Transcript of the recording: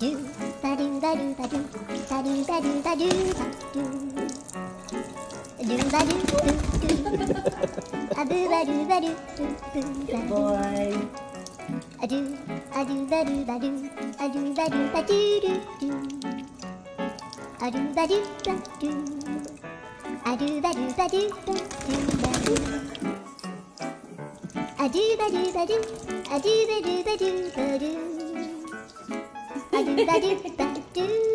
Do ba do ba do ba do ba do ba do ba do ba do. Do ba do do do. A boo ba do ba do do boo ba do. Boy. A do a do ba do ba do a do ba do ba do do do. A do ba do ba do. A do ba do ba do ba do ba do. A do ba do ba do a do ba do ba do ba do. A do ba do ba do